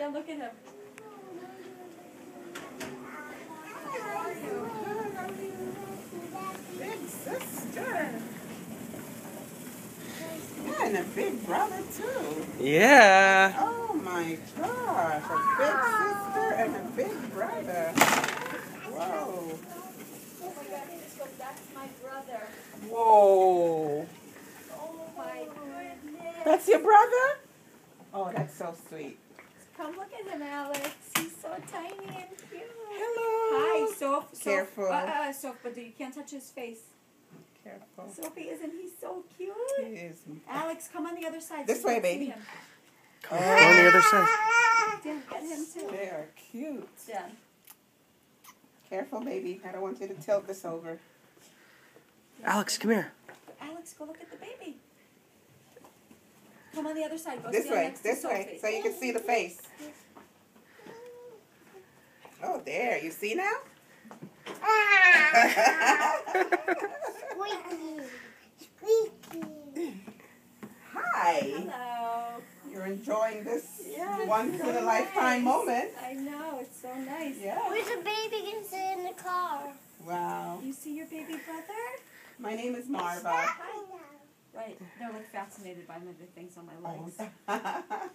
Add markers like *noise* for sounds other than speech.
Yeah, look at him. Big sister. Yeah, and a big brother too. Yeah. Oh my gosh, a big sister and a big brother. Whoa. Oh my God, so that's my brother. Whoa. Oh my goodness. That's your brother? Oh, that's so sweet. Come look at him, Alex. He's so tiny and cute. Hello. Hi, Soph. Soph. Careful. Uh, uh, Soph, but you can't touch his face. Careful. Sophie, isn't he so cute? He cute? is. Alex, come on the other side. This so way, can see baby. him. On the other side. Dan, get him too. They are cute. Dan. Careful, baby. I don't want you to tilt this over. Alex, come here. Alex, go look at the baby. Come on the other side. Go This way, this way, so you can see the face. Oh, there. You see now? Ah! *laughs* Squeaky. Squeaky. Hi. Hello. You're enjoying this Yeah, it's once so in a lifetime nice. moment. I know, it's so nice. Yeah. Where's the baby can sit in the car? Wow. You see your baby brother? My name is Marva. Right. They're like fascinated by the things on my oh. legs. Oh. *laughs*